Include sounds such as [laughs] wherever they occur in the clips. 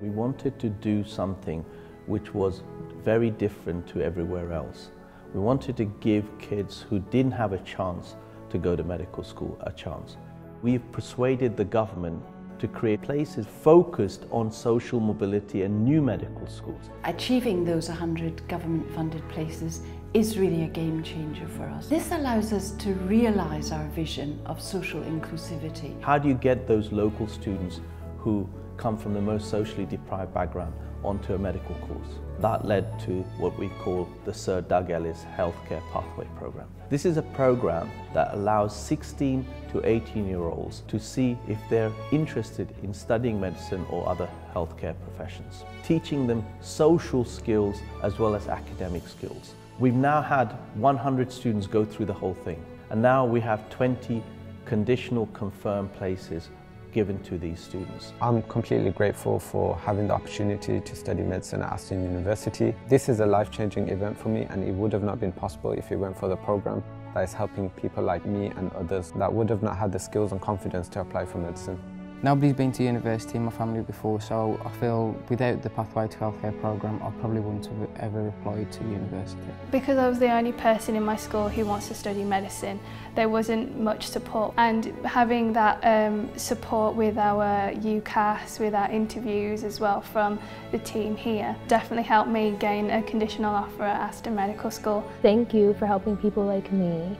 We wanted to do something which was very different to everywhere else. We wanted to give kids who didn't have a chance to go to medical school a chance. We've persuaded the government to create places focused on social mobility and new medical schools. Achieving those 100 government funded places is really a game changer for us. This allows us to realise our vision of social inclusivity. How do you get those local students who come from the most socially deprived background onto a medical course. That led to what we call the Sir Doug Ellis Healthcare Pathway Program. This is a program that allows 16 to 18 year olds to see if they're interested in studying medicine or other healthcare professions, teaching them social skills as well as academic skills. We've now had 100 students go through the whole thing and now we have 20 conditional confirmed places given to these students. I'm completely grateful for having the opportunity to study medicine at Aston University. This is a life-changing event for me and it would have not been possible if it weren't for the program that is helping people like me and others that would have not had the skills and confidence to apply for medicine. Nobody's been to university in my family before, so I feel without the Pathway to Healthcare programme, I probably wouldn't have ever applied to university. Because I was the only person in my school who wants to study medicine, there wasn't much support. And having that um, support with our UCAS, with our interviews as well from the team here, definitely helped me gain a conditional offer at Aston Medical School. Thank you for helping people like me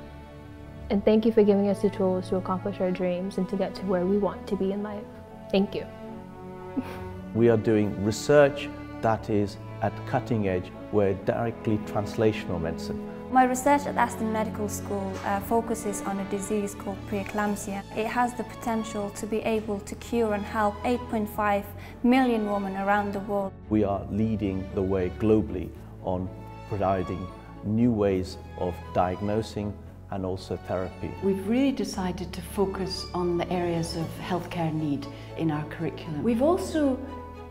and thank you for giving us the tools to accomplish our dreams and to get to where we want to be in life. Thank you. [laughs] we are doing research that is at cutting edge. We're directly translational medicine. My research at Aston Medical School uh, focuses on a disease called preeclampsia. It has the potential to be able to cure and help 8.5 million women around the world. We are leading the way globally on providing new ways of diagnosing and also therapy. We've really decided to focus on the areas of healthcare need in our curriculum. We've also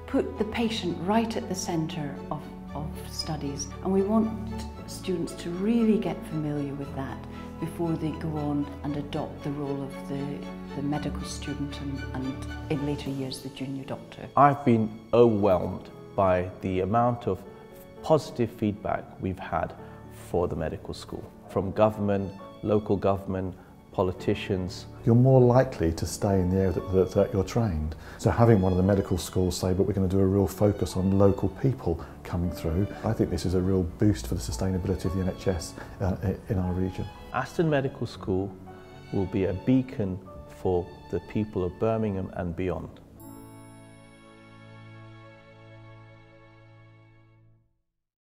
put the patient right at the centre of, of studies and we want students to really get familiar with that before they go on and adopt the role of the, the medical student and, and in later years the junior doctor. I've been overwhelmed by the amount of positive feedback we've had for the medical school from government, local government, politicians. You're more likely to stay in the area that, that, that, you're trained. So having one of the medical schools say, but we're going to do a real focus on local people coming through, I think this is a real boost for the sustainability of the NHS uh, in our region. Aston Medical School will be a beacon for the people of Birmingham and beyond.